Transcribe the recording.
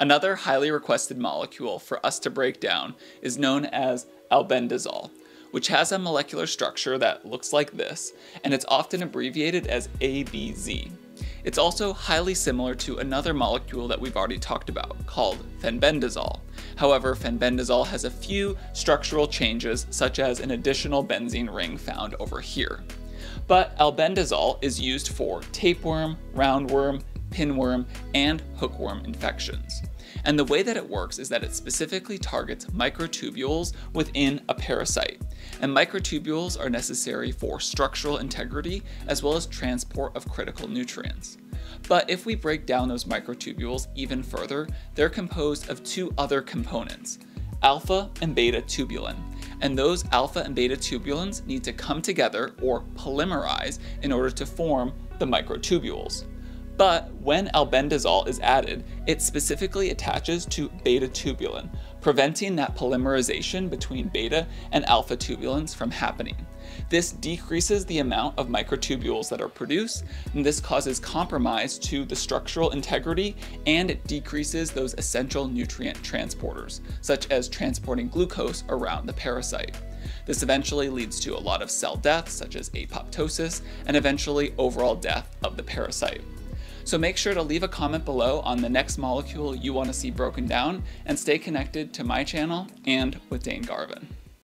Another highly requested molecule for us to break down is known as albendazole, which has a molecular structure that looks like this, and it's often abbreviated as ABZ. It's also highly similar to another molecule that we've already talked about, called fenbendazole. However, fenbendazole has a few structural changes, such as an additional benzene ring found over here. But albendazole is used for tapeworm, roundworm, pinworm, and hookworm infections. And the way that it works is that it specifically targets microtubules within a parasite. And microtubules are necessary for structural integrity as well as transport of critical nutrients. But if we break down those microtubules even further, they're composed of two other components, alpha and beta tubulin. And those alpha and beta tubulins need to come together or polymerize in order to form the microtubules. But when albendazole is added, it specifically attaches to beta tubulin, preventing that polymerization between beta and alpha tubulins from happening. This decreases the amount of microtubules that are produced, and this causes compromise to the structural integrity and it decreases those essential nutrient transporters, such as transporting glucose around the parasite. This eventually leads to a lot of cell death, such as apoptosis, and eventually overall death of the parasite. So make sure to leave a comment below on the next molecule you want to see broken down and stay connected to my channel and with Dane Garvin.